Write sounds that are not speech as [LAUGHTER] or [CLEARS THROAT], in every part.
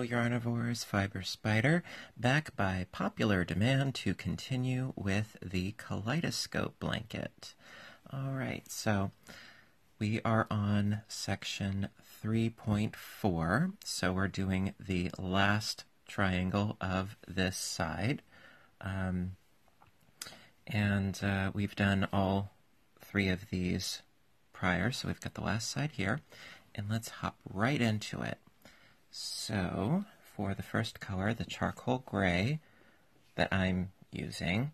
Little Yarnivores Fiber Spider, back by popular demand to continue with the kaleidoscope blanket. All right, so we are on section 3.4, so we're doing the last triangle of this side. Um, and uh, we've done all three of these prior, so we've got the last side here. And let's hop right into it. So, for the first color, the charcoal gray that I'm using,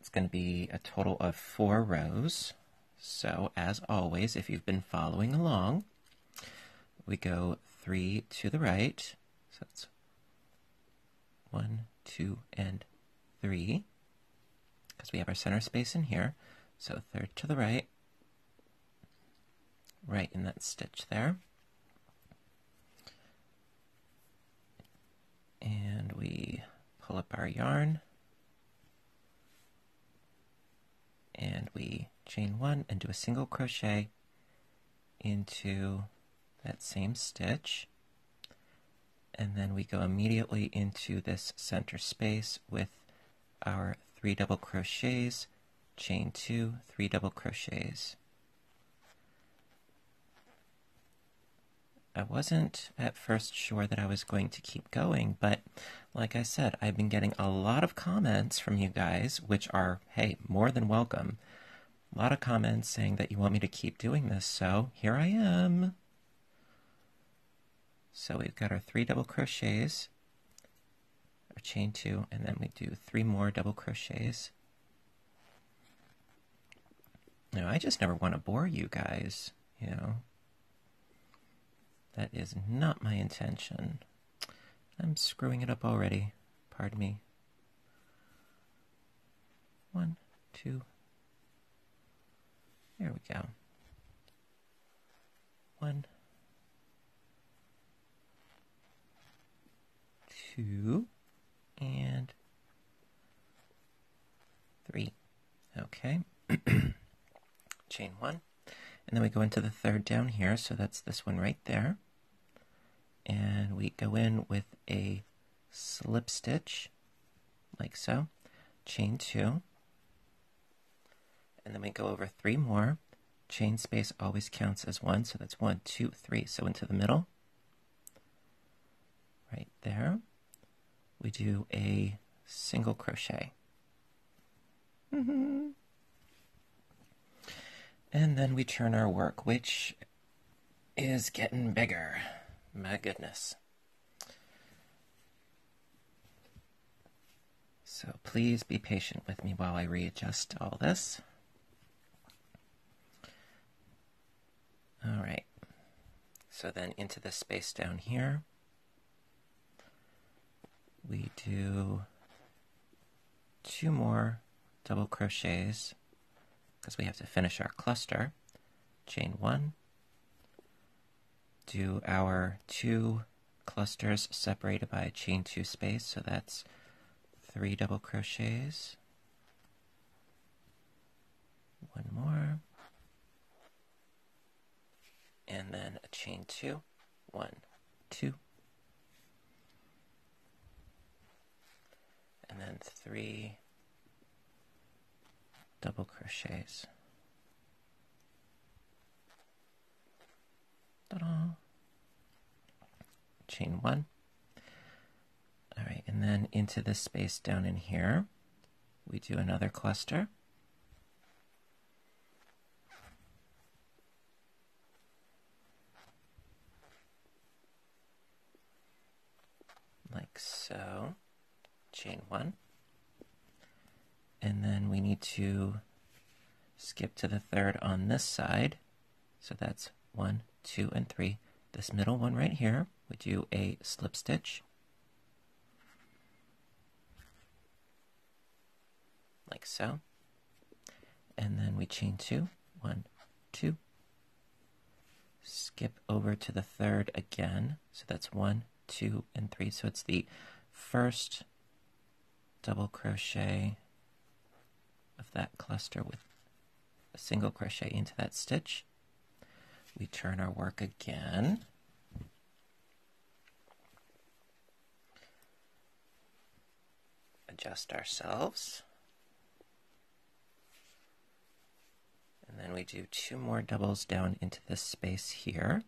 it's going to be a total of four rows. So, as always, if you've been following along, we go three to the right. So it's one, two, and three. Because we have our center space in here. So third to the right, right in that stitch there. And we pull up our yarn. And we chain one and do a single crochet into that same stitch. And then we go immediately into this center space with our three double crochets, chain two, three double crochets. I wasn't at first sure that I was going to keep going, but like I said, I've been getting a lot of comments from you guys, which are, hey, more than welcome. A lot of comments saying that you want me to keep doing this, so here I am. So we've got our three double crochets, our chain two, and then we do three more double crochets. Now, I just never want to bore you guys, you know. That is not my intention. I'm screwing it up already. Pardon me. One, two. There we go. One, two, and three. Okay. [CLEARS THROAT] Chain one. And then we go into the third down here, so that's this one right there and we go in with a slip stitch like so, chain two, and then we go over three more. Chain space always counts as one, so that's one, two, three. So into the middle, right there, we do a single crochet. Mm-hmm. And then we turn our work, which is getting bigger. My goodness. So please be patient with me while I readjust all this. All right. So then into the space down here, we do two more double crochets because we have to finish our cluster. Chain one, do our two clusters separated by a chain two space, so that's three double crochets. One more. And then a chain two. One, two. And then three double crochets. Ta-da. Chain one. All right, and then into this space down in here, we do another cluster. Like so. Chain one. And then we need to skip to the third on this side. So that's one, two, and three. This middle one right here, we do a slip stitch. Like so. And then we chain two. One, two. Skip over to the third again. So that's one, two, and three. So it's the first double crochet of that cluster with a single crochet into that stitch we turn our work again. Adjust ourselves. And then we do two more doubles down into this space here.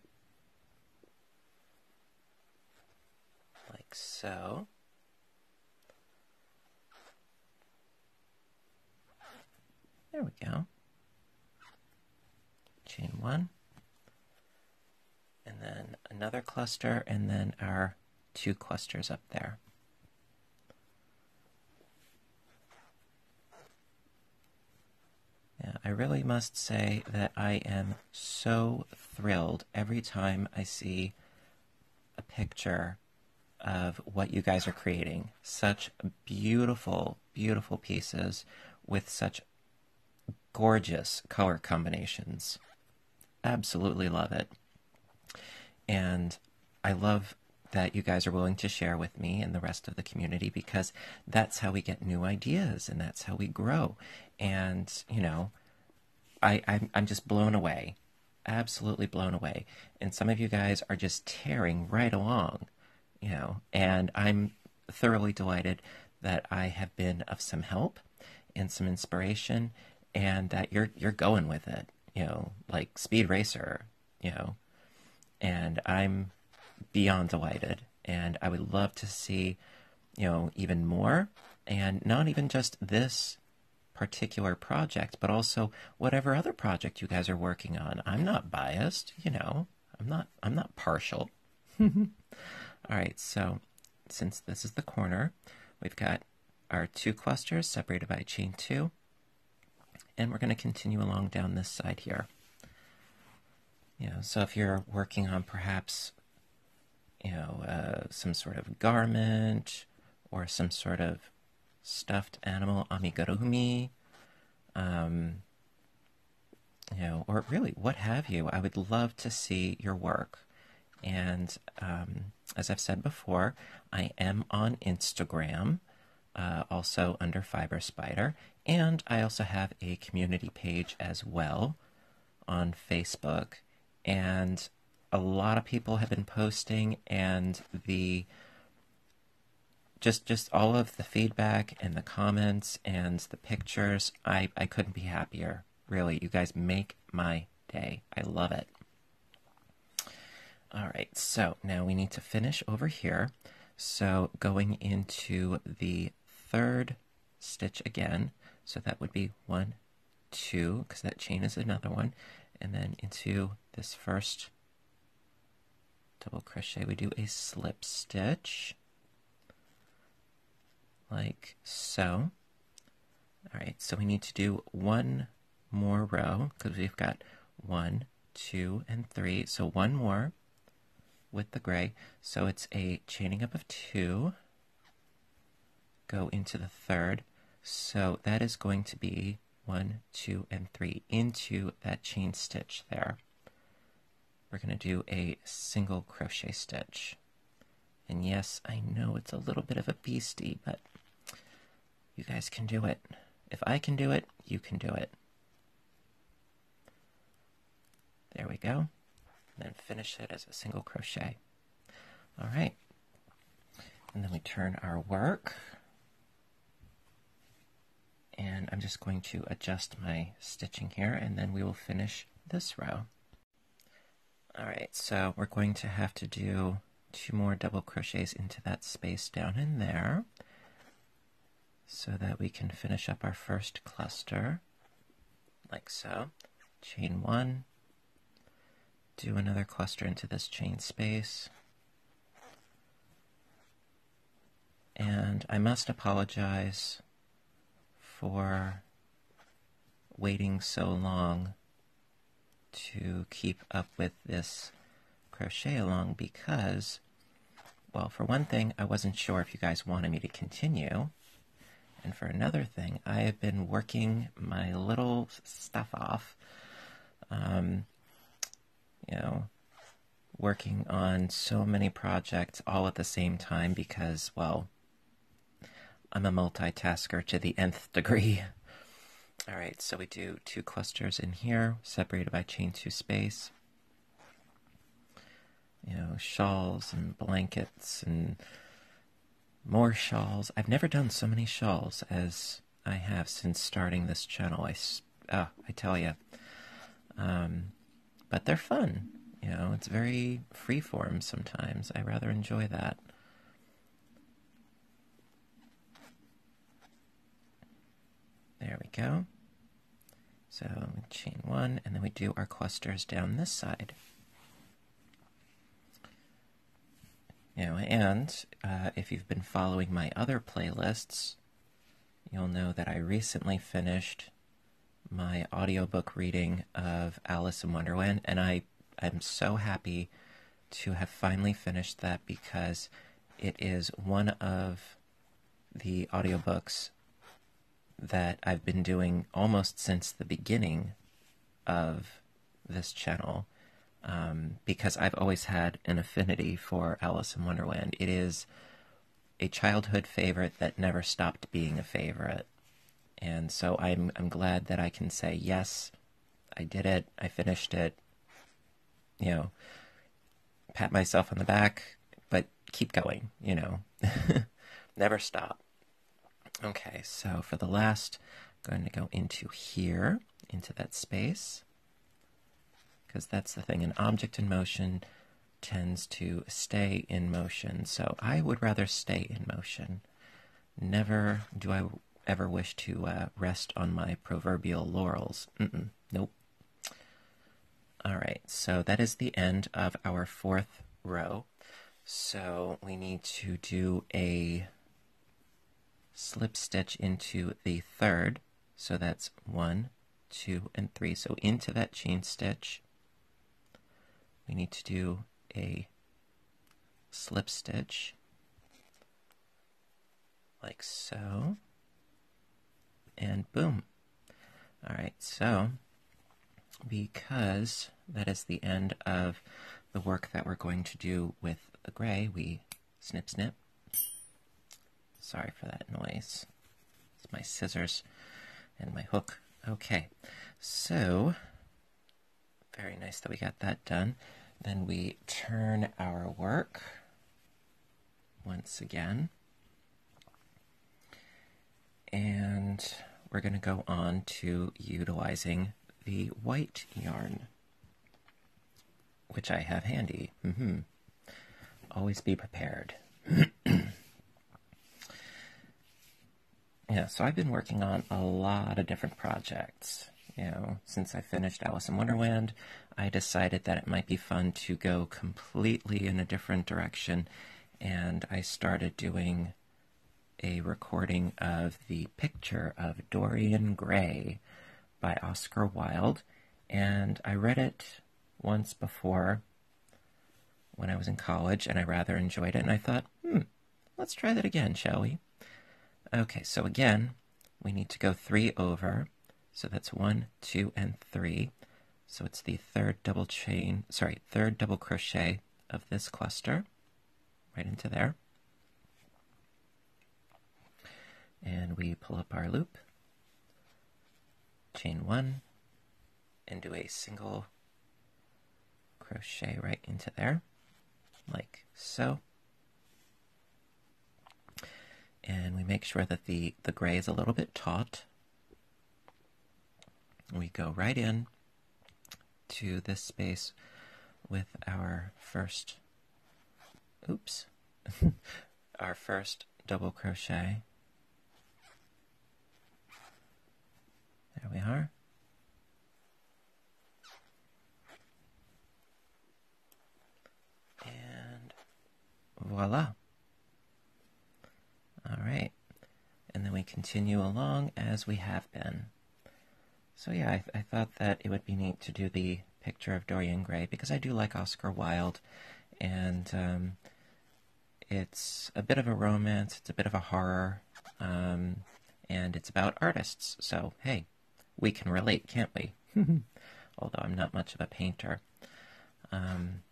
Like so. There we go. Chain one. Then another cluster, and then our two clusters up there. Yeah, I really must say that I am so thrilled every time I see a picture of what you guys are creating. Such beautiful, beautiful pieces with such gorgeous color combinations. Absolutely love it. And I love that you guys are willing to share with me and the rest of the community because that's how we get new ideas and that's how we grow. And, you know, I, I'm, I'm just blown away, absolutely blown away. And some of you guys are just tearing right along, you know, and I'm thoroughly delighted that I have been of some help and some inspiration and that you're you're going with it, you know, like Speed Racer, you know. And I'm beyond delighted and I would love to see, you know, even more and not even just this particular project, but also whatever other project you guys are working on. I'm not biased, you know. I'm not I'm not partial. [LAUGHS] All right, so since this is the corner, we've got our two clusters separated by chain two and we're going to continue along down this side here. You know, so if you're working on perhaps, you know, uh, some sort of garment or some sort of stuffed animal amigurumi, um, you know, or really what have you, I would love to see your work. And um, as I've said before, I am on Instagram, uh, also under Fiber Spider, and I also have a community page as well on Facebook. And a lot of people have been posting and the just just all of the feedback and the comments and the pictures I, I couldn't be happier. Really you guys make my day. I love it. All right so now we need to finish over here. So going into the third stitch again. So that would be one, two, because that chain is another one. And then into this first double crochet, we do a slip stitch like so. All right, so we need to do one more row because we've got one, two, and three. So one more with the gray. So it's a chaining up of two. Go into the third. So that is going to be one, two, and three into that chain stitch there. We're going to do a single crochet stitch. And yes, I know it's a little bit of a beastie, but you guys can do it. If I can do it, you can do it. There we go. Then finish it as a single crochet. All right. And then we turn our work and I'm just going to adjust my stitching here and then we will finish this row. Alright, so we're going to have to do two more double crochets into that space down in there so that we can finish up our first cluster like so. Chain one, do another cluster into this chain space. And I must apologize for waiting so long to keep up with this crochet along because, well, for one thing, I wasn't sure if you guys wanted me to continue. And for another thing, I have been working my little stuff off. Um, you know, working on so many projects all at the same time because, well, I'm a multitasker to the nth degree. [LAUGHS] All right, so we do two clusters in here, separated by chain two space. You know, shawls and blankets and more shawls. I've never done so many shawls as I have since starting this channel. I, uh, I tell you. Um, but they're fun. You know, it's very freeform sometimes. I rather enjoy that. There we go. So chain one, and then we do our clusters down this side. Know, and uh, if you've been following my other playlists, you'll know that I recently finished my audiobook reading of Alice in Wonderland, and I am so happy to have finally finished that because it is one of the audiobooks that I've been doing almost since the beginning of this channel um, because I've always had an affinity for Alice in Wonderland. It is a childhood favorite that never stopped being a favorite. And so I'm I'm glad that I can say yes, I did it, I finished it. You know, pat myself on the back, but keep going, you know. [LAUGHS] never stop. Okay, so for the last, I'm going to go into here, into that space, because that's the thing. An object in motion tends to stay in motion, so I would rather stay in motion. Never do I ever wish to uh, rest on my proverbial laurels. Mm-mm, nope. All right, so that is the end of our fourth row. So we need to do a slip stitch into the third. So that's one, two, and three. So into that chain stitch, we need to do a slip stitch like so. And boom. All right, so because that is the end of the work that we're going to do with the gray, we snip, snip, Sorry for that noise. It's my scissors and my hook. Okay, so very nice that we got that done. Then we turn our work once again. And we're going to go on to utilizing the white yarn, which I have handy. Mm -hmm. Always be prepared. [CLEARS THROAT] Yeah, so I've been working on a lot of different projects. You know, since I finished Alice in Wonderland, I decided that it might be fun to go completely in a different direction, and I started doing a recording of the picture of Dorian Gray by Oscar Wilde, and I read it once before when I was in college, and I rather enjoyed it, and I thought, hmm, let's try that again, shall we? Okay, so again, we need to go three over. So that's one, two, and three. So it's the third double chain, sorry, third double crochet of this cluster, right into there. And we pull up our loop, chain one, and do a single crochet right into there, like so and we make sure that the, the gray is a little bit taut. We go right in to this space with our first, oops, [LAUGHS] our first double crochet. There we are. And voila. All right. And then we continue along as we have been. So yeah, I, th I thought that it would be neat to do the picture of Dorian Gray because I do like Oscar Wilde, and um, it's a bit of a romance, it's a bit of a horror, um, and it's about artists. So hey, we can relate, can't we? [LAUGHS] Although I'm not much of a painter. Um,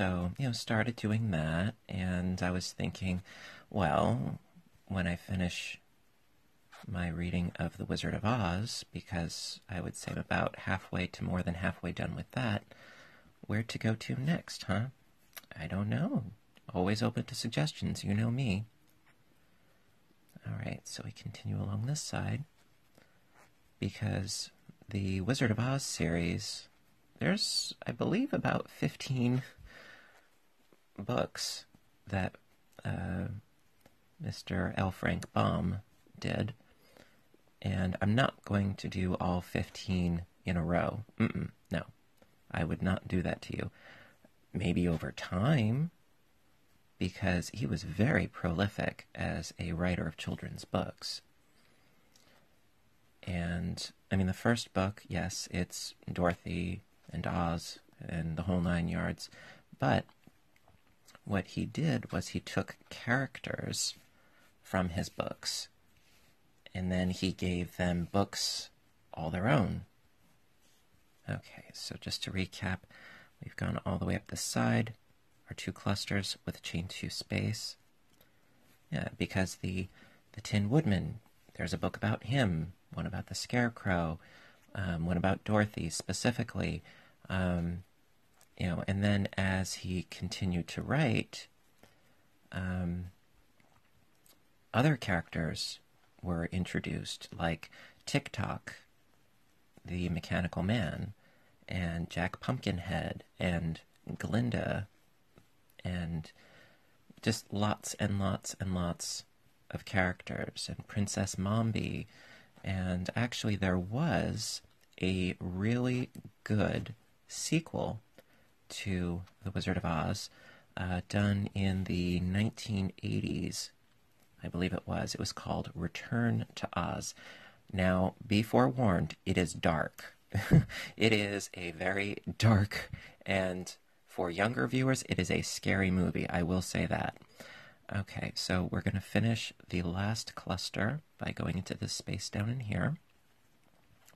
so, you know, started doing that, and I was thinking, well, when I finish my reading of The Wizard of Oz, because I would say I'm about halfway to more than halfway done with that, where to go to next, huh? I don't know. always open to suggestions. You know me. All right, so we continue along this side because the Wizard of Oz series, there's, I believe, about 15 books that uh, Mr. L. Frank Baum did. And I'm not going to do all 15 in a row. Mm-mm, no, I would not do that to you. Maybe over time, because he was very prolific as a writer of children's books. And I mean, the first book, yes, it's Dorothy and Oz and the whole nine yards. But what he did was he took characters from his books and then he gave them books all their own. Okay, so just to recap, we've gone all the way up the side, our two clusters with chain two space. Yeah, because the the Tin Woodman, there's a book about him one about the Scarecrow, um, one about Dorothy specifically. Um, you know, and then as he continued to write, um, other characters were introduced, like Tik-Tok, the Mechanical Man, and Jack Pumpkinhead, and Glinda, and just lots and lots and lots of characters, and Princess Mombi, and actually, there was a really good sequel to The Wizard of Oz uh, done in the 1980s. I believe it was. It was called Return to Oz. Now, be forewarned, it is dark. [LAUGHS] it is a very dark and for younger viewers, it is a scary movie. I will say that. Okay, so we're going to finish the last cluster by going into this space down in here.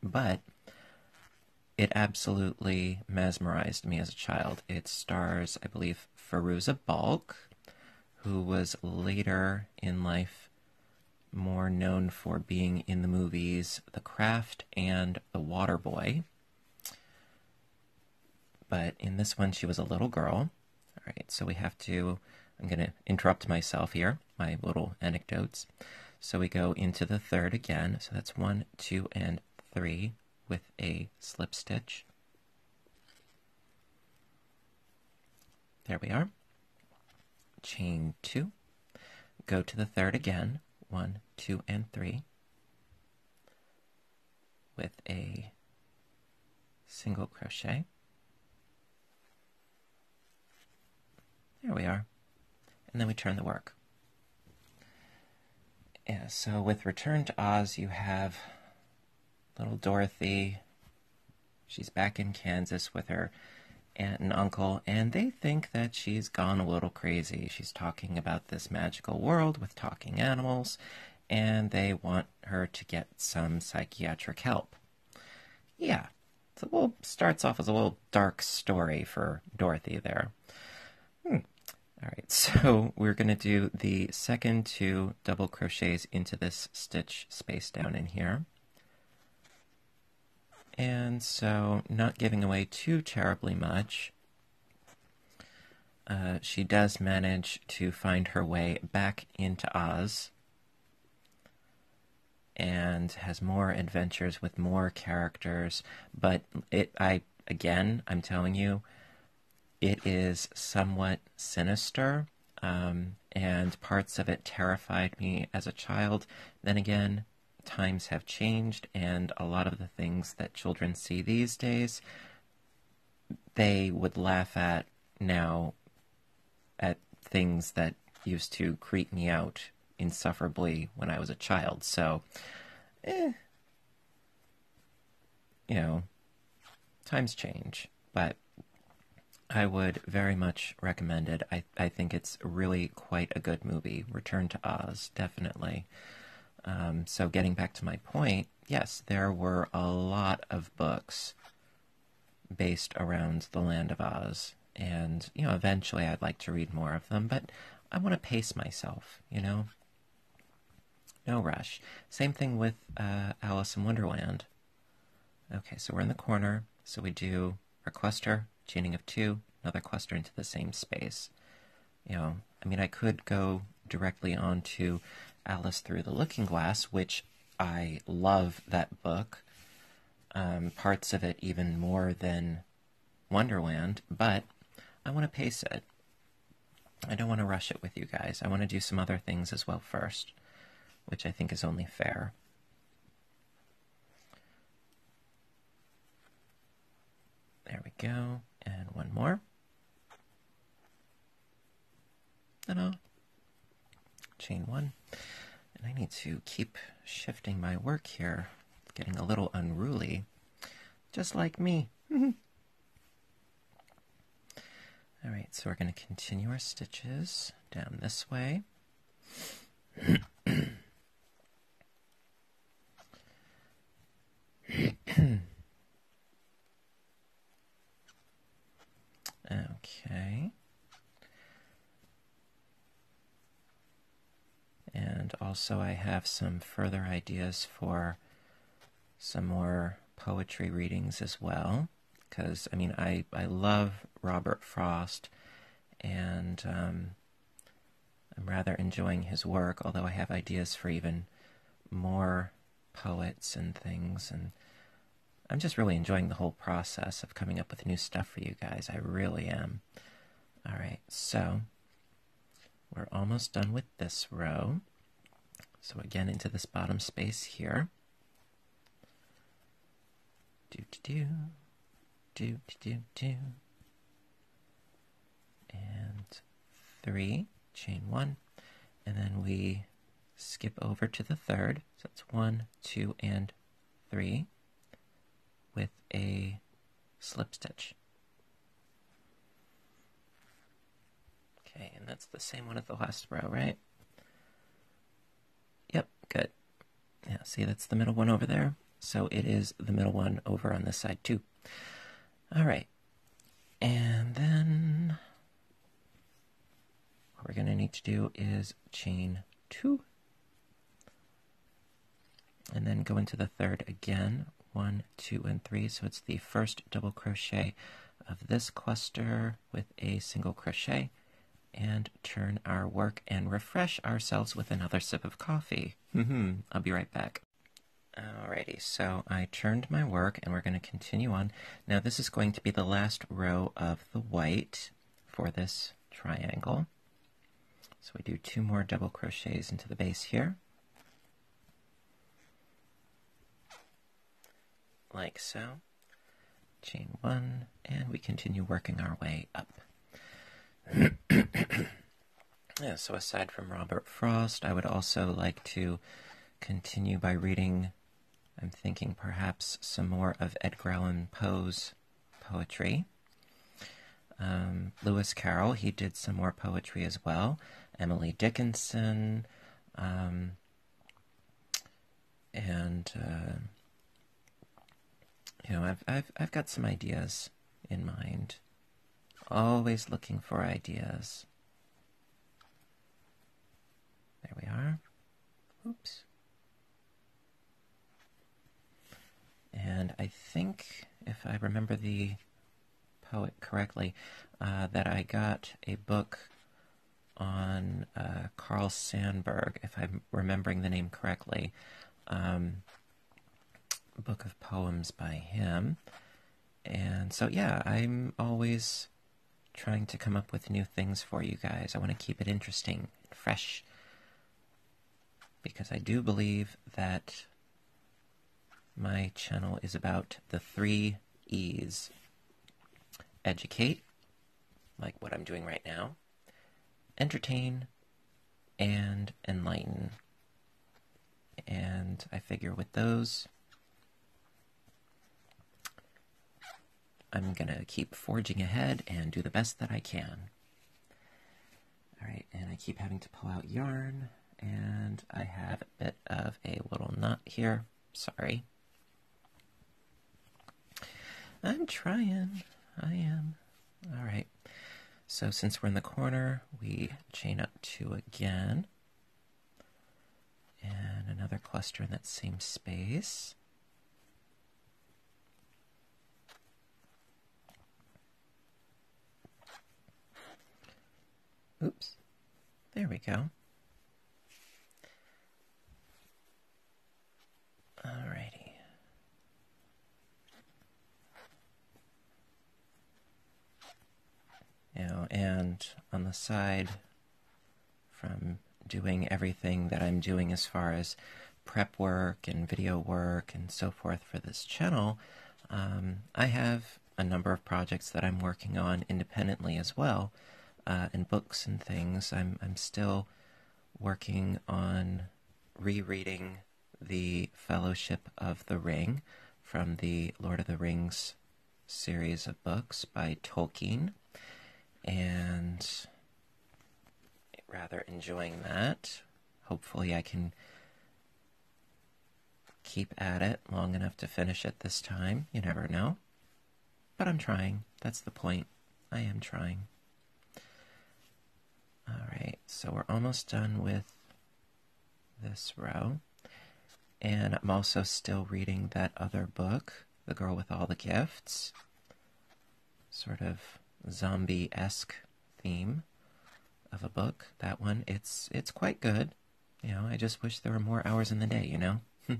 But it absolutely mesmerized me as a child. It stars, I believe, Fairuza Balk, who was later in life more known for being in the movies The Craft and The Waterboy. But in this one, she was a little girl. All right, so we have to I'm going to interrupt myself here, my little anecdotes. So we go into the third again. So that's one, two, and three with a slip stitch. There we are. Chain two. Go to the third again. One, two, and three. With a single crochet. There we are and then we turn the work. Yeah, so with Return to Oz, you have little Dorothy. She's back in Kansas with her aunt and uncle, and they think that she's gone a little crazy. She's talking about this magical world with talking animals, and they want her to get some psychiatric help. Yeah, it's a starts off as a little dark story for Dorothy there. Hmm. All right, [LAUGHS] so we're going to do the second two double crochets into this stitch space down in here. And so, not giving away too terribly much, uh, she does manage to find her way back into Oz and has more adventures with more characters. But it, I again, I'm telling you, it is somewhat sinister, um, and parts of it terrified me as a child. Then again, times have changed, and a lot of the things that children see these days, they would laugh at now at things that used to creep me out insufferably when I was a child. So, eh, you know, times change. But I would very much recommend it. I, I think it's really quite a good movie. Return to Oz, definitely. Um, so, getting back to my point, yes, there were a lot of books based around the land of Oz. And, you know, eventually I'd like to read more of them, but I want to pace myself, you know? No rush. Same thing with uh, Alice in Wonderland. Okay, so we're in the corner, so we do our cluster, chaining of two, another cluster into the same space. You know, I mean, I could go directly onto Alice Through the Looking Glass, which I love that book, um, parts of it even more than Wonderland, but I want to pace it. I don't want to rush it with you guys. I want to do some other things as well first, which I think is only fair. There we go. And one more. Ta-da. Chain one. And I need to keep shifting my work here. getting a little unruly. Just like me. [LAUGHS] All right, so we're going to continue our stitches down this way. [COUGHS] [COUGHS] okay. And also I have some further ideas for some more poetry readings as well because I mean I I love Robert Frost, and um, I'm rather enjoying his work. Although I have ideas for even more poets and things, and I'm just really enjoying the whole process of coming up with new stuff for you guys. I really am. All right, so we're almost done with this row. So again, into this bottom space here. Do do do. Do do do and three chain one. And then we skip over to the third. So that's one two and three with a slip stitch okay and that's the same one as the last row right yep good yeah see that's the middle one over there so it is the middle one over on this side too all right. And then what we're going to need to do is chain two. And then go into the third again. One, two, and three. So it's the first double crochet of this cluster with a single crochet and turn our work and refresh ourselves with another sip of coffee. Mm-hmm. I'll be right back. Alrighty, so I turned my work and we're going to continue on. Now this is going to be the last row of the white for this triangle. So we do two more double crochets into the base here. Like so. Chain one, and we continue working our way up. [COUGHS] yeah, so aside from Robert Frost, I would also like to continue by reading I'm thinking perhaps some more of Edgar Allan Poe's poetry. Um, Lewis Carroll, he did some more poetry as well. Emily Dickinson, um, and uh, you know, I've I've I've got some ideas in mind. Always looking for ideas. There we are. Oops. And I think, if I remember the poet correctly, uh, that I got a book on uh, Carl Sandburg, if I'm remembering the name correctly, um, book of poems by him. And so, yeah, I'm always trying to come up with new things for you guys. I want to keep it interesting and fresh because I do believe that my channel is about the three E's educate, like what I'm doing right now, entertain, and enlighten. And I figure with those, I'm going to keep forging ahead and do the best that I can. Alright, and I keep having to pull out yarn, and I have a bit of a little knot here. Sorry. I'm trying. I am. All right. So since we're in the corner, we chain up two again. And another cluster in that same space. Oops. There we go. Alrighty. Know, and on the side from doing everything that I'm doing as far as prep work and video work and so forth for this channel, um, I have a number of projects that I'm working on independently as well, uh, and books and things. I'm I'm still working on rereading the Fellowship of the Ring from the Lord of the Rings series of books by Tolkien, and rather enjoying that. Hopefully, I can keep at it long enough to finish it this time. You never know. But I'm trying. That's the point. I am trying. Alright, so we're almost done with this row. And I'm also still reading that other book, The Girl with All the Gifts. Sort of zombie esque theme of a book. That one, it's it's quite good. You know, I just wish there were more hours in the day, you know? [LAUGHS] All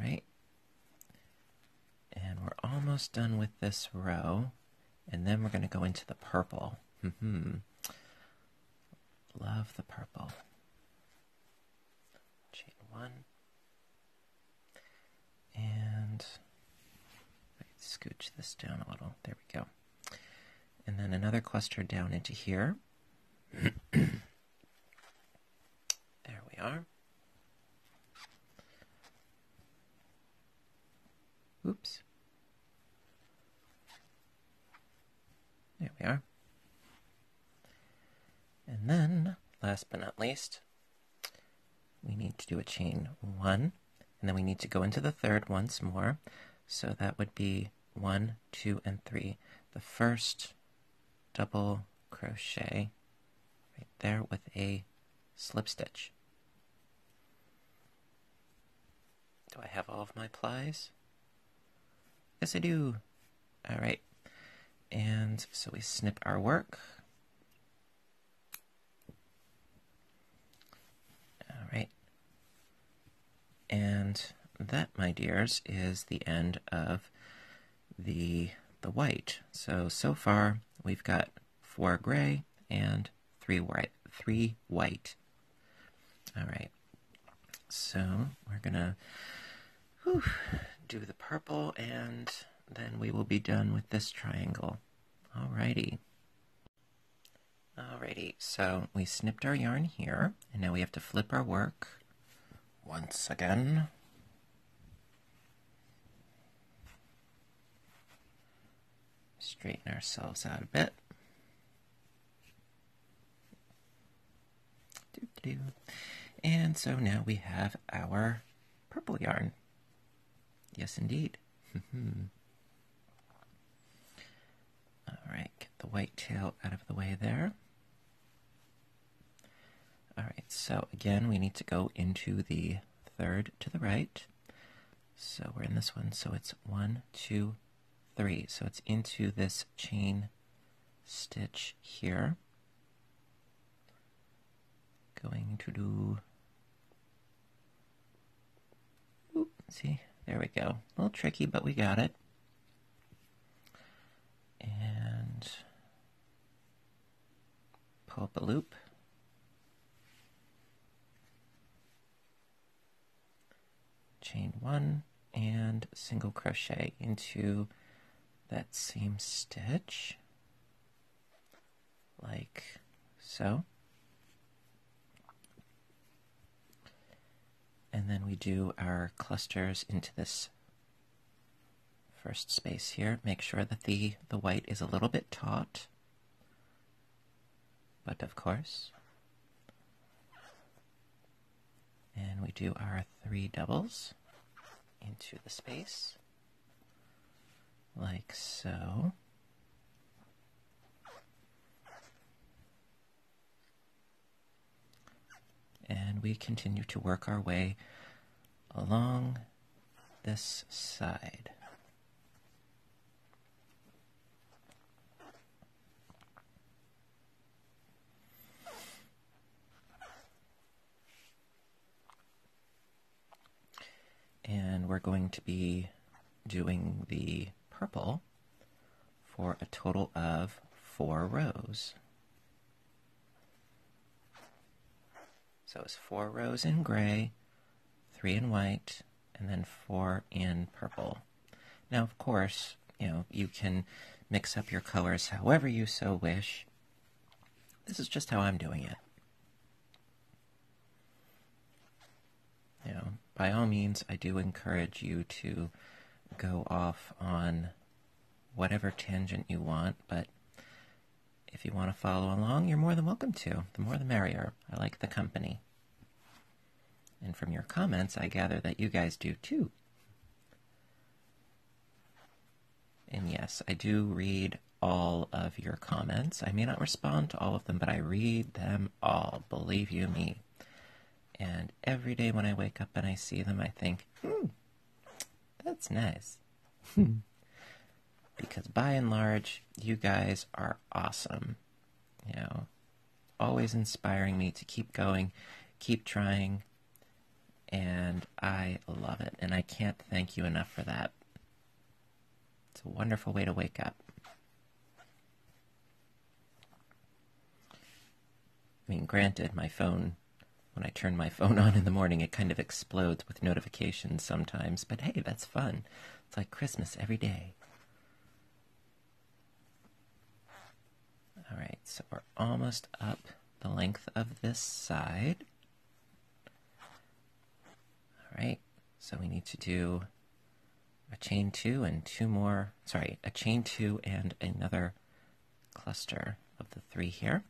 right. And we're almost done with this row. And then we're going to go into the purple. hmm Love the purple. Chain one. And scooch this down a little. There we go. And then another cluster down into here. [CLEARS THROAT] there we are. Oops. There we are. And then, last but not least, we need to do a chain one, and then we need to go into the third once more. So that would be one, two, and three. The first double crochet right there with a slip stitch. Do I have all of my plies? Yes, I do. All right. And so we snip our work. All right. And that, my dears, is the end of the the white. So so far we've got four gray and three white. Three white. All right. So we're gonna do the purple, and then we will be done with this triangle. Alrighty. Alrighty, so we snipped our yarn here, and now we have to flip our work once again. Straighten ourselves out a bit. Doo -doo. And so now we have our purple yarn. Yes, indeed. [LAUGHS] All right, get the white tail out of the way there. All right, so again, we need to go into the third to the right. So we're in this one, so it's one, two, three. So it's into this chain stitch here. Going to do, see, there we go. A little tricky, but we got it. And pull up a loop. Chain one and single crochet into that same stitch like so. and then we do our clusters into this first space here. Make sure that the, the white is a little bit taut, but of course. And we do our three doubles into the space, like so. and we continue to work our way along this side. We're going to be doing the purple for a total of four rows. So it's four rows in gray, three in white, and then four in purple. Now, of course, you know, you can mix up your colors however you so wish. This is just how I'm doing it. You know, by all means, I do encourage you to go off on whatever tangent you want, but if you want to follow along, you're more than welcome to. The more the merrier. I like the company. And from your comments, I gather that you guys do too. And yes, I do read all of your comments. I may not respond to all of them, but I read them all, believe you me. And every day when I wake up and I see them, I think, hmm, that's nice. because by and large, you guys are awesome. You know, always inspiring me to keep going, keep trying, and I love it. And I can't thank you enough for that. It's a wonderful way to wake up. I mean, granted, my phone, when I turn my phone on in the morning, it kind of explodes with notifications sometimes, but hey, that's fun. It's like Christmas every day. All right, so we're almost up the length of this side. All right, so we need to do a chain two and two more, sorry, a chain two and another cluster of the three here.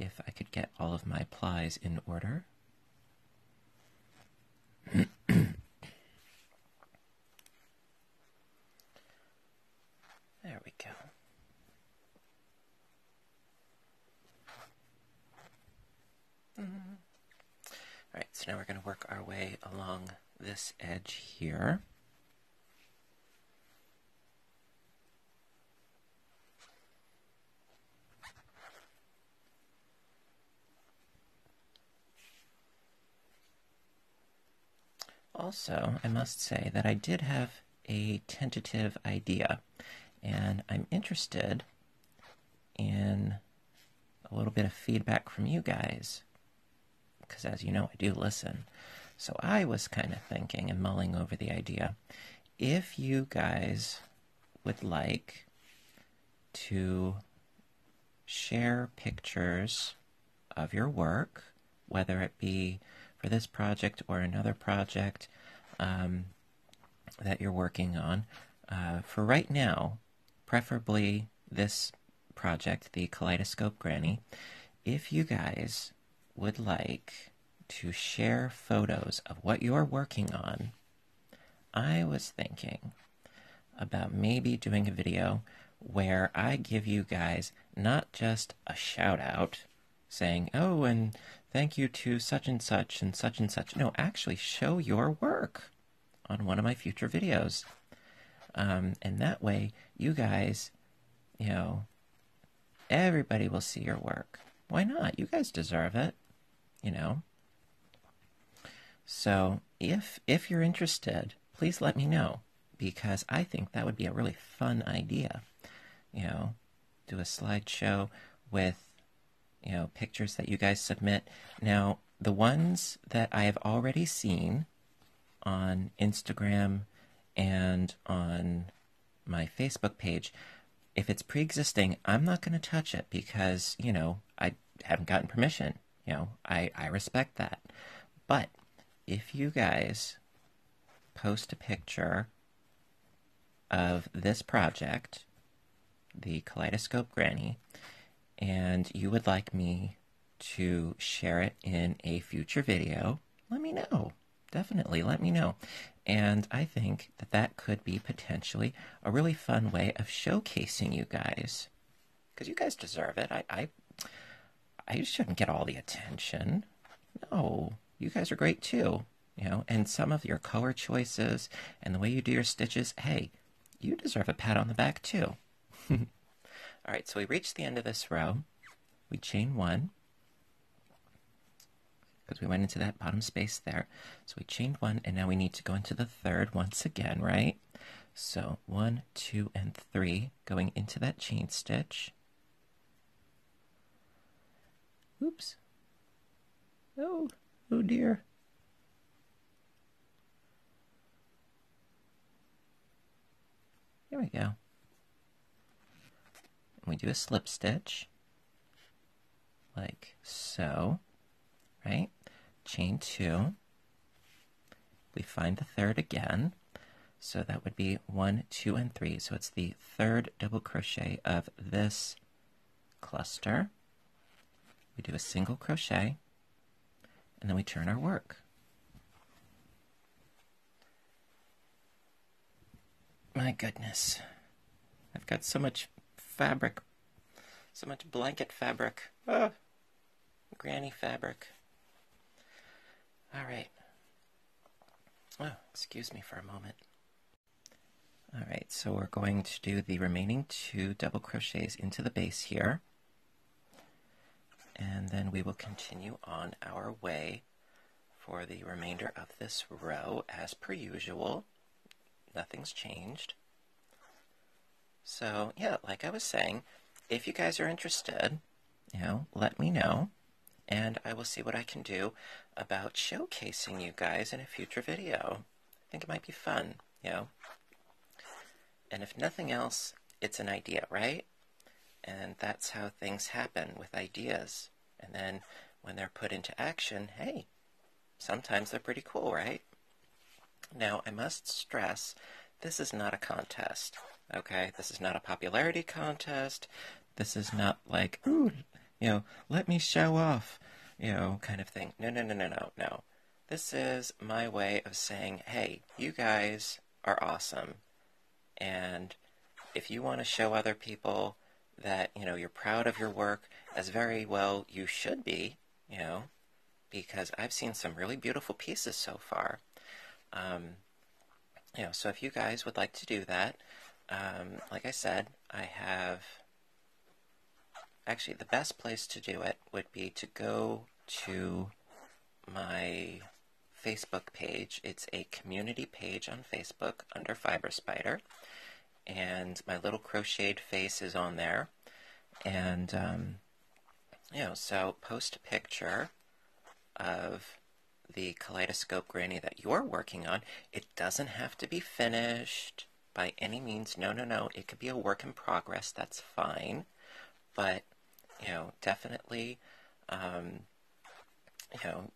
If I could get all of my plies in order. [CLEARS THROAT] there we go. Mm-hmm. All right, so now we're going to work our way along this edge here. Also, I must say that I did have a tentative idea, and I'm interested in a little bit of feedback from you guys because as you know, I do listen. So I was kind of thinking and mulling over the idea if you guys would like to share pictures of your work, whether it be for this project or another project um, that you're working on, uh, for right now, preferably this project, the Kaleidoscope Granny, if you guys would like to share photos of what you're working on, I was thinking about maybe doing a video where I give you guys not just a shout out saying, oh, and thank you to such and such and such and such. No, actually show your work on one of my future videos. Um, and that way, you guys, you know, everybody will see your work. Why not? You guys deserve it you know. So if if you're interested, please let me know because I think that would be a really fun idea. You know, do a slideshow with you know pictures that you guys submit. Now, the ones that I have already seen on Instagram and on my Facebook page, if it's pre-existing, I'm not going to touch it because, you know, I haven't gotten permission. You know, I, I respect that. But if you guys post a picture of this project, the Kaleidoscope Granny, and you would like me to share it in a future video, let me know. Definitely let me know. And I think that that could be potentially a really fun way of showcasing you guys. Because you guys deserve it. I, I I shouldn't get all the attention. No, you guys are great too. You know, and some of your color choices and the way you do your stitches, hey, you deserve a pat on the back too. [LAUGHS] all right, so we reached the end of this row. We chain one. because we went into that bottom space there. So we chained one, and now we need to go into the third once again, right? So one, two, and three going into that chain stitch. Oops. Oh, oh dear. There we go. We do a slip stitch, like so, right? Chain two. We find the third again. So that would be one, two, and three. So it's the third double crochet of this cluster. We do a single crochet, and then we turn our work. My goodness. I've got so much fabric, so much blanket fabric. Oh, granny fabric. All right. Oh, excuse me for a moment. All right, so we're going to do the remaining two double crochets into the base here. And then we will continue on our way for the remainder of this row as per usual. Nothing's changed. So, yeah, like I was saying, if you guys are interested, you know, let me know, and I will see what I can do about showcasing you guys in a future video. I think it might be fun, you know. And if nothing else, it's an idea, right? And that's how things happen with ideas. And then when they're put into action, hey, sometimes they're pretty cool, right? Now, I must stress this is not a contest, okay? This is not a popularity contest. This is not like, ooh, you know, let me show off, you know, kind of thing. No, no, no, no, no, no. This is my way of saying, hey, you guys are awesome. And if you want to show other people that, you know, you're proud of your work, as very well you should be, you know, because I've seen some really beautiful pieces so far. Um, you know, so if you guys would like to do that, um, like I said, I have actually the best place to do it would be to go to my Facebook page. It's a community page on Facebook under Fiber Spider, and my little crocheted face is on there. And um, you know, so post a picture of the kaleidoscope granny that you're working on. It doesn't have to be finished by any means. No, no, no. It could be a work in progress. That's fine. But, you know, definitely, um, you know,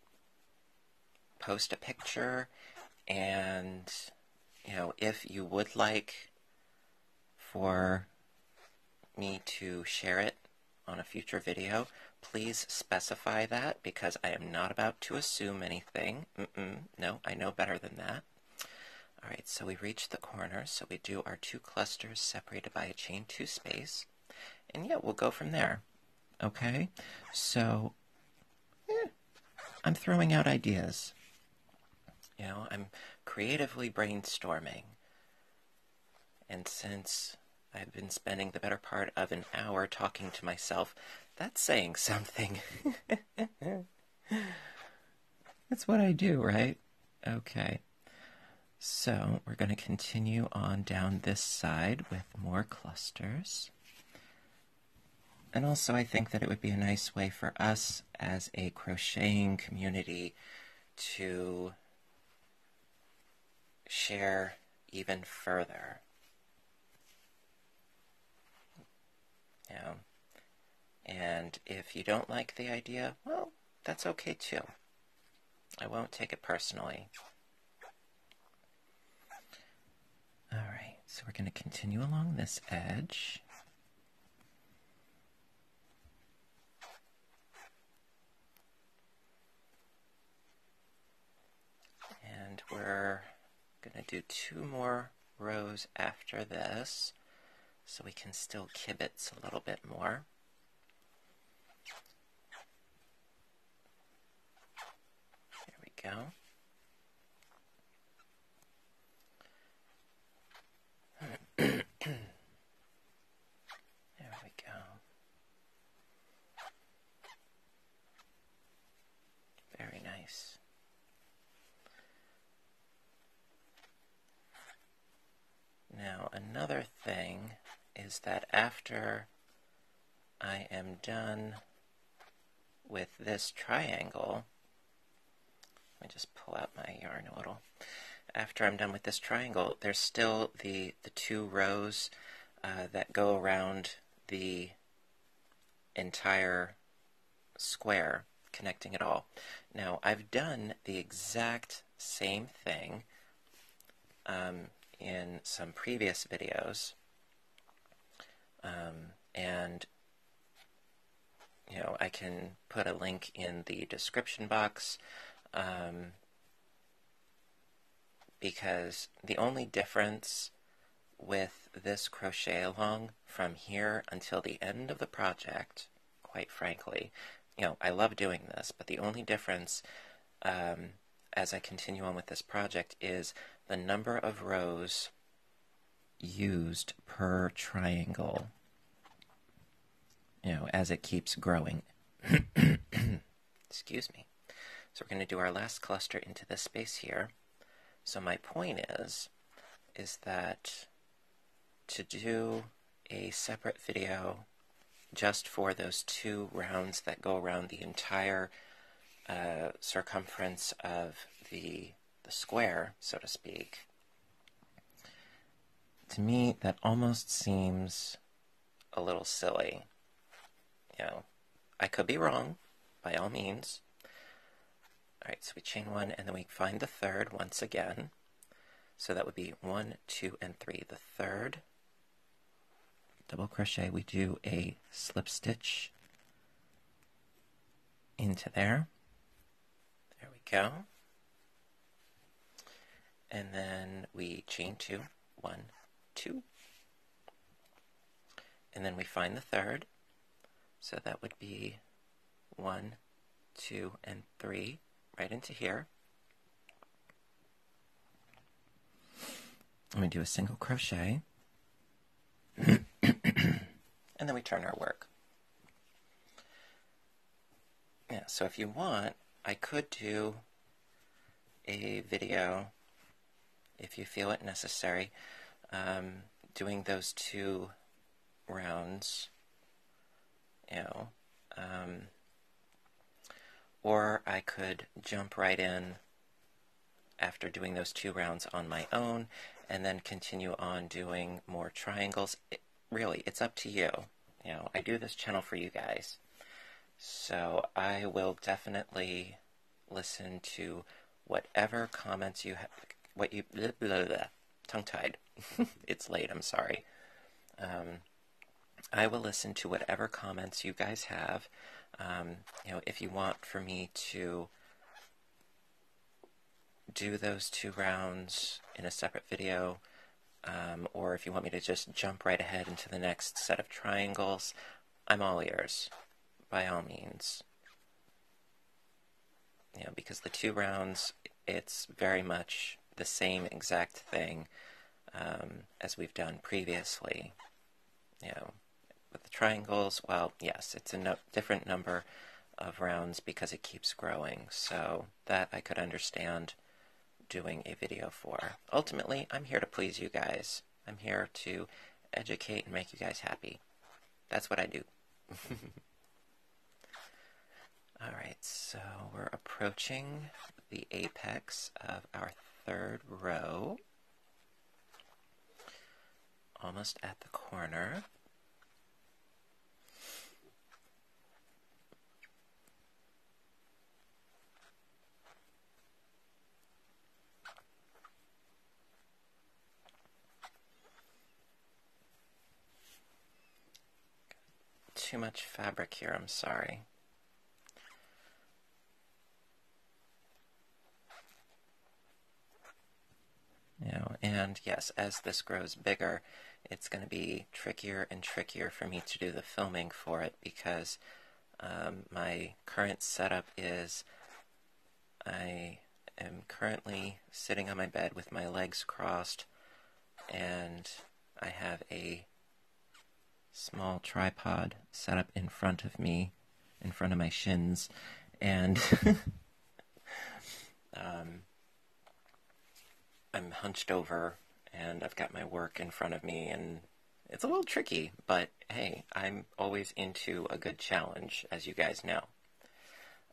post a picture and, you know, if you would like for me to share it on a future video, please specify that because I am not about to assume anything. Mm-mm, no, I know better than that. All right, so we reach the corner, so we do our two clusters separated by a chain two space. And yeah, we'll go from there. Okay, so eh, I'm throwing out ideas. You know, I'm creatively brainstorming. And since I've been spending the better part of an hour talking to myself. That's saying something. [LAUGHS] That's what I do, right? Okay. So we're going to continue on down this side with more clusters. And also, I think that it would be a nice way for us as a crocheting community to share even further. Yeah. And if you don't like the idea, well, that's okay too. I won't take it personally. Alright, so we're going to continue along this edge. And we're going to do two more rows after this so we can still kibitz a little bit more. There we go. there we go. Very nice. Now, another thing is that after I am done with this triangle, let me just pull out my yarn a little. After I'm done with this triangle, there's still the, the two rows uh, that go around the entire square, connecting it all. Now, I've done the exact same thing um, in some previous videos, um, and you know, I can put a link in the description box um, because the only difference with this crochet along from here until the end of the project, quite frankly, you know, I love doing this, but the only difference um, as I continue on with this project is the number of rows used per triangle, you know, as it keeps growing. [COUGHS] Excuse me. So we're going to do our last cluster into this space here. So my point is, is that to do a separate video just for those two rounds that go around the entire uh, circumference of the, the square, so to speak, to me that almost seems a little silly. You know, I could be wrong, by all means. Alright, so we chain one and then we find the third once again. So that would be one, two, and three. The third double crochet, we do a slip stitch into there. There we go. And then we chain two, one, two. And then we find the third. So that would be one, two, and three right into here. Going to do a single crochet. [CLEARS THROAT] and then we turn our work. Yeah, so if you want, I could do a video, if you feel it necessary, um, doing those two rounds, you know, um, or I could jump right in after doing those two rounds on my own and then continue on doing more triangles. It, really, it's up to you. You know, I do this channel for you guys. So I will definitely listen to whatever comments you have, what you, blah, blah, blah, tongue-tied. [LAUGHS] it's late, I'm sorry. Um, I will listen to whatever comments you guys have. Um, you know, if you want for me to do those two rounds in a separate video, um, or if you want me to just jump right ahead into the next set of triangles, I'm all ears, by all means. You know, because the two rounds, it's very much the same exact thing um, as we've done previously. You know, with the triangles, well, yes, it's a no different number of rounds because it keeps growing. So that I could understand doing a video for. Ultimately, I'm here to please you guys. I'm here to educate and make you guys happy. That's what I do. [LAUGHS] Alright, so we're approaching the apex of our third row. Almost at the corner. Too much fabric here, I'm sorry. You know, and yes, as this grows bigger, it's going to be trickier and trickier for me to do the filming for it because um, my current setup is I am currently sitting on my bed with my legs crossed and I have a small tripod set up in front of me, in front of my shins, and [LAUGHS] um, I'm hunched over and I've got my work in front of me, and it's a little tricky, but hey, I'm always into a good challenge, as you guys know.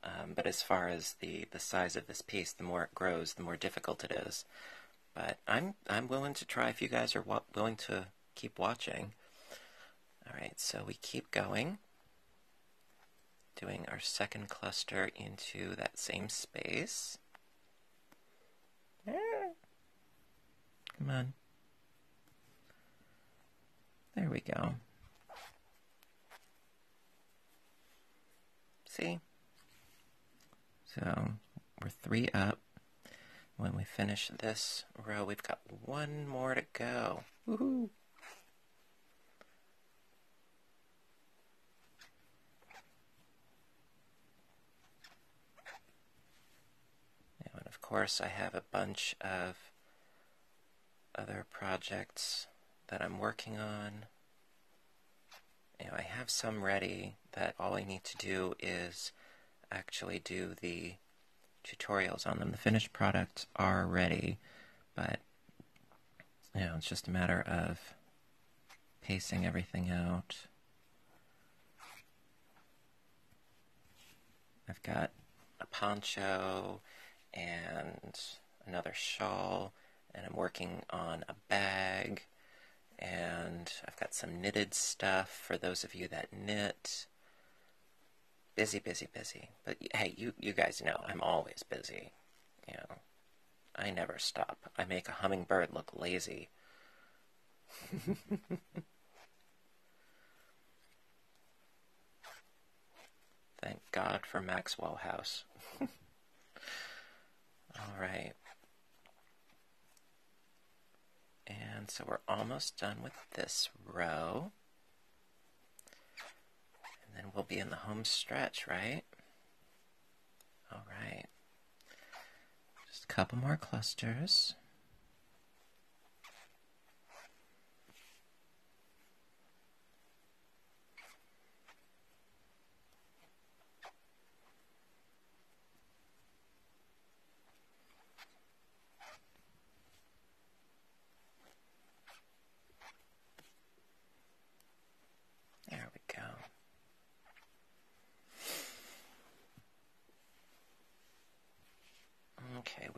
Um, but as far as the, the size of this piece, the more it grows, the more difficult it is. But I'm I'm willing to try if you guys are wa- willing to keep watching. All right, so we keep going, doing our second cluster into that same space. Come on. There we go. See? So we're three up. When we finish this row, we've got one more to go. Woohoo! and of course, I have a bunch of other projects that I'm working on. You know, I have some ready that all I need to do is actually do the tutorials on them. The finished products are ready, but you know, it's just a matter of pacing everything out. I've got a poncho and another shawl, and I'm working on a bag, and I've got some knitted stuff for those of you that knit. Busy, busy, busy. But hey, you, you guys know I'm always busy. You know, I never stop. I make a hummingbird look lazy. [LAUGHS] Thank God for Maxwell House. All right. And so we're almost done with this row. And then we'll be in the home stretch, right? All right. Just a couple more clusters.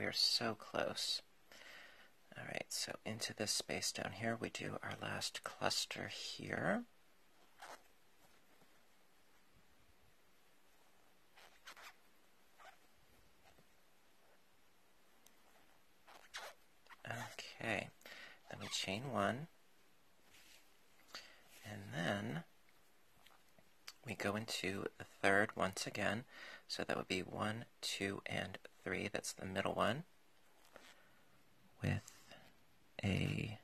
Are so close. Alright, so into this space down here, we do our last cluster here. Okay, then we chain one, and then we go into the third once again, so that would be one, two, and three, that's the middle one, with a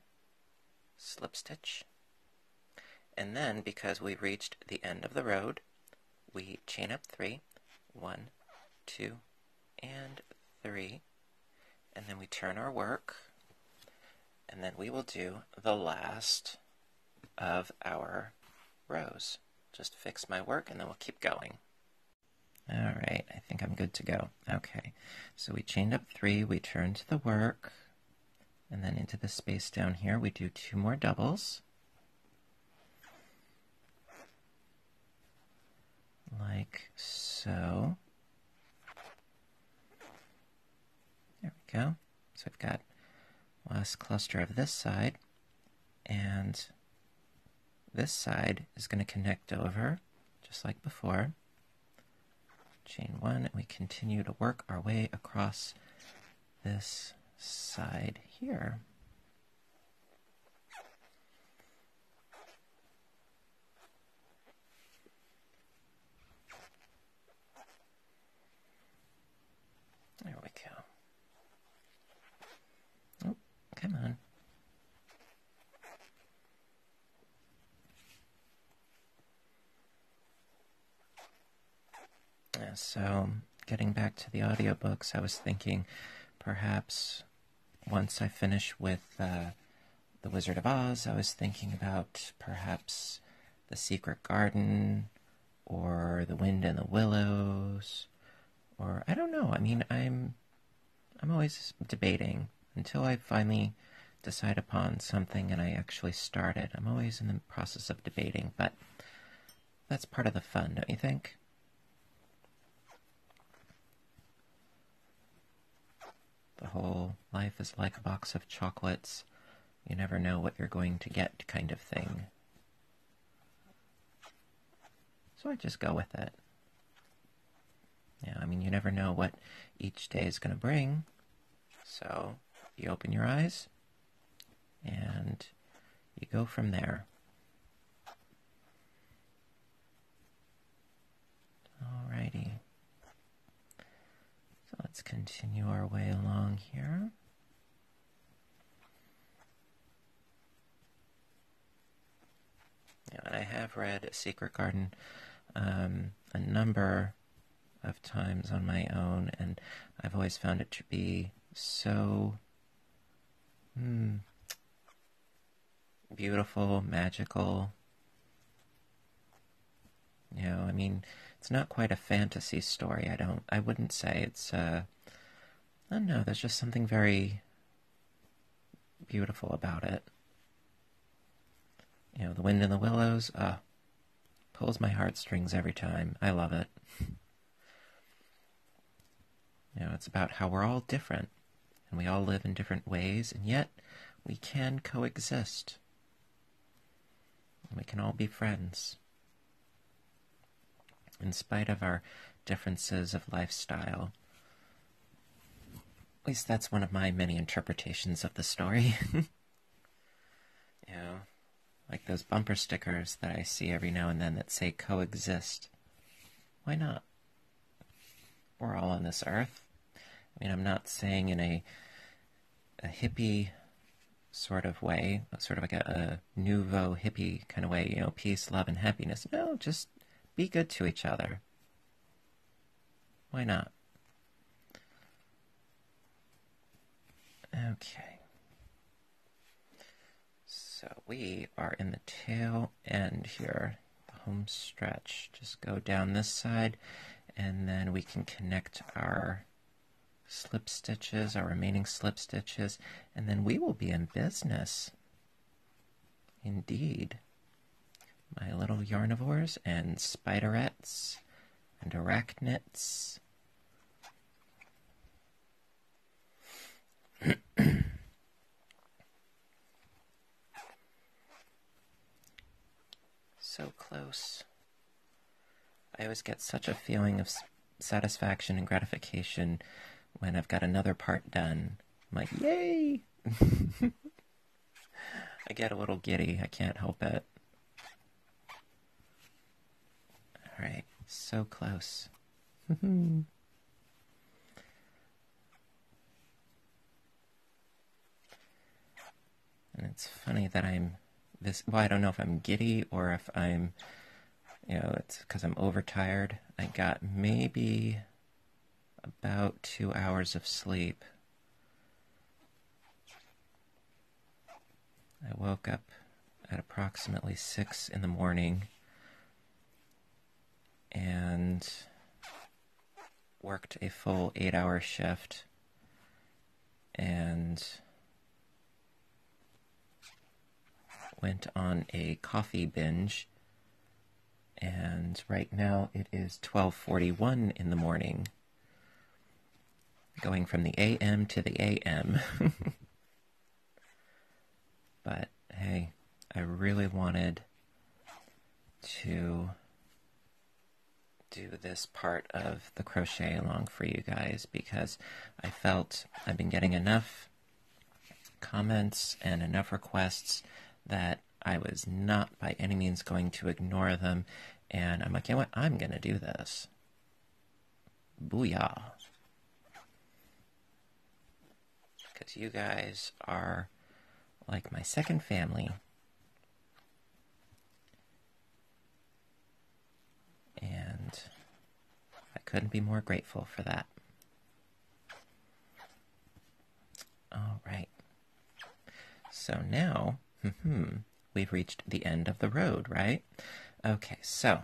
slip stitch. And then, because we reached the end of the road, we chain up three, one, two, and three, and then we turn our work, and then we will do the last of our rows. Just fix my work, and then we'll keep going. All right, I think I'm good to go. Okay, so we chained up three, we turn to the work, and then into the space down here, we do two more doubles. Like so. There we go. So I've got last cluster of this side, and this side is going to connect over, just like before chain one, and we continue to work our way across this side here. There we go. Oh, come on. So getting back to the audiobooks, I was thinking perhaps once I finish with uh, The Wizard of Oz, I was thinking about perhaps The Secret Garden or The Wind in the Willows or I don't know. I mean, I'm I'm always debating until I finally decide upon something and I actually start it. I'm always in the process of debating, but that's part of the fun, don't you think? The whole life is like a box of chocolates. You never know what you're going to get, kind of thing. So I just go with it. Yeah, I mean, you never know what each day is going to bring. So you open your eyes and you go from there. Alrighty. Let's continue our way along here. Yeah, I have read Secret Garden um, a number of times on my own, and I've always found it to be so hmm, beautiful, magical. You know, I mean, it's not quite a fantasy story. I don't. I wouldn't say it's. Uh, I don't know. There's just something very beautiful about it. You know, the wind in the willows. Uh, pulls my heartstrings every time. I love it. [LAUGHS] you know, it's about how we're all different, and we all live in different ways, and yet we can coexist. And we can all be friends in spite of our differences of lifestyle. At least that's one of my many interpretations of the story. [LAUGHS] you know, like those bumper stickers that I see every now and then that say coexist. Why not? We're all on this earth. I mean, I'm not saying in a a hippie sort of way, sort of like a, a nouveau hippie kind of way, you know, peace, love, and happiness. No, just be good to each other. Why not? Okay. So we are in the tail end here, the home stretch. Just go down this side, and then we can connect our slip stitches, our remaining slip stitches, and then we will be in business. Indeed my little yarnivores and spiderettes and arachnids. [CLEARS THROAT] so close. I always get such a feeling of satisfaction and gratification when I've got another part done. I'm like, yay! [LAUGHS] I get a little giddy. I can't help it. Alright, so close. [LAUGHS] and it's funny that I'm this. Well, I don't know if I'm giddy or if I'm, you know, it's because I'm overtired. I got maybe about two hours of sleep. I woke up at approximately six in the morning and worked a full eight hour shift and went on a coffee binge. And right now it is 12:41 in the morning going from the AM to the AM [LAUGHS] but hey I really wanted to do this part of the crochet along for you guys because I felt I've been getting enough comments and enough requests that I was not by any means going to ignore them. And I'm like, you know what? I'm going to do this. Booyah. Because you guys are like my second family. And I couldn't be more grateful for that. All right. So now, mm-hmm, we've reached the end of the road, right? Okay, so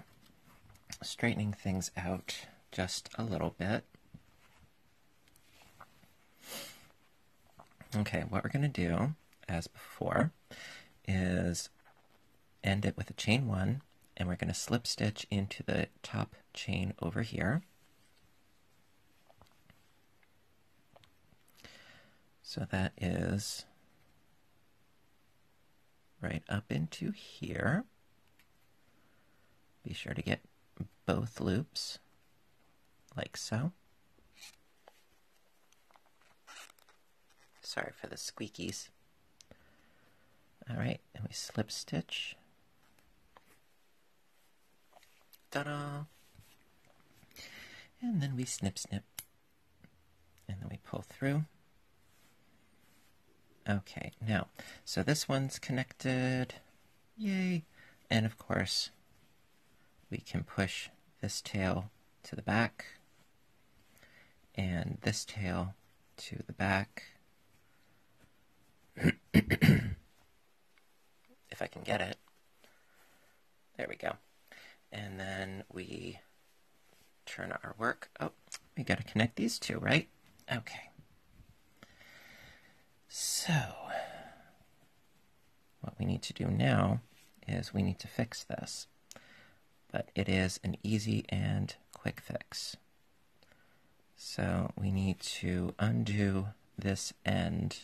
straightening things out just a little bit. Okay, what we're going to do as before, is end it with a chain one, and we're going to slip stitch into the top chain over here. So that is right up into here. Be sure to get both loops like so. Sorry for the squeakies. All right, and we slip stitch. Ta-da! And then we snip snip. And then we pull through. Okay, now, so this one's connected. Yay! And of course, we can push this tail to the back and this tail to the back. [COUGHS] if I can get it. There we go. And then we turn our work. Oh, we got to connect these two, right? Okay. So, what we need to do now is we need to fix this. But it is an easy and quick fix. So we need to undo this end.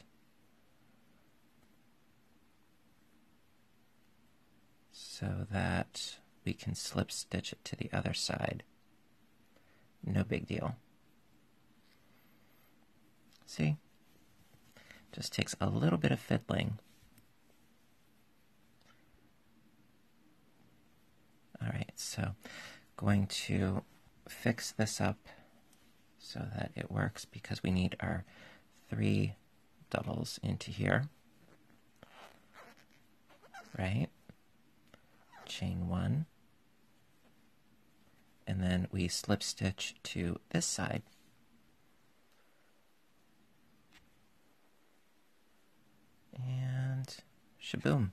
So that we can slip stitch it to the other side. No big deal. See? Just takes a little bit of fiddling. All right, so going to fix this up so that it works because we need our three doubles into here. Right? Chain one. And then we slip stitch to this side. And shaboom.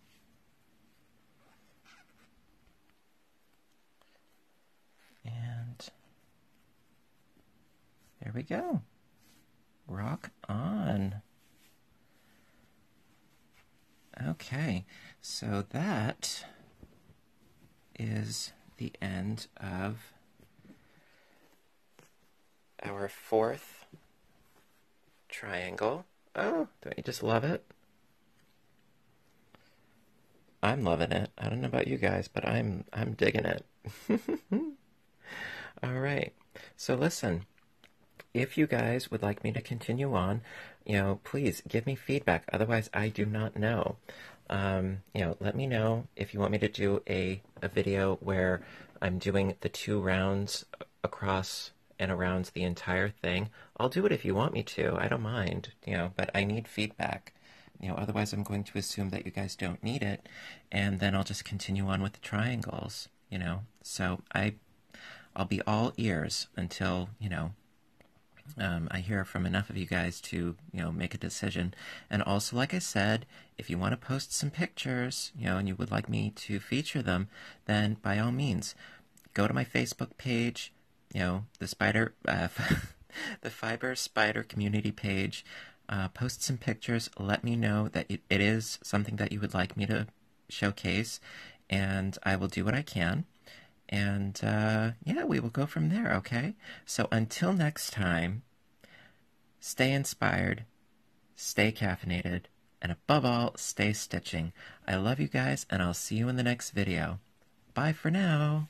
And there we go. Rock on. Okay, so that is the end of our fourth triangle. Oh, don't you just love it? I'm loving it. I don't know about you guys, but I'm I'm digging it. [LAUGHS] All right. So listen, if you guys would like me to continue on, you know, please give me feedback. Otherwise, I do not know. Um, you know, let me know if you want me to do a, a video where I'm doing the two rounds across and around the entire thing. I'll do it if you want me to. I don't mind, you know, but I need feedback. You know, otherwise I'm going to assume that you guys don't need it, and then I'll just continue on with the triangles, you know. So I I'll be all ears until, you know, um, I hear from enough of you guys to, you know, make a decision. And also, like I said, if you want to post some pictures, you know, and you would like me to feature them, then by all means, go to my Facebook page, you know, the spider, uh, [LAUGHS] the fiber spider community page, uh, post some pictures. Let me know that it, it is something that you would like me to showcase, and I will do what I can. And uh, yeah, we will go from there, okay? So until next time, stay inspired, stay caffeinated, and above all, stay stitching. I love you guys, and I'll see you in the next video. Bye for now.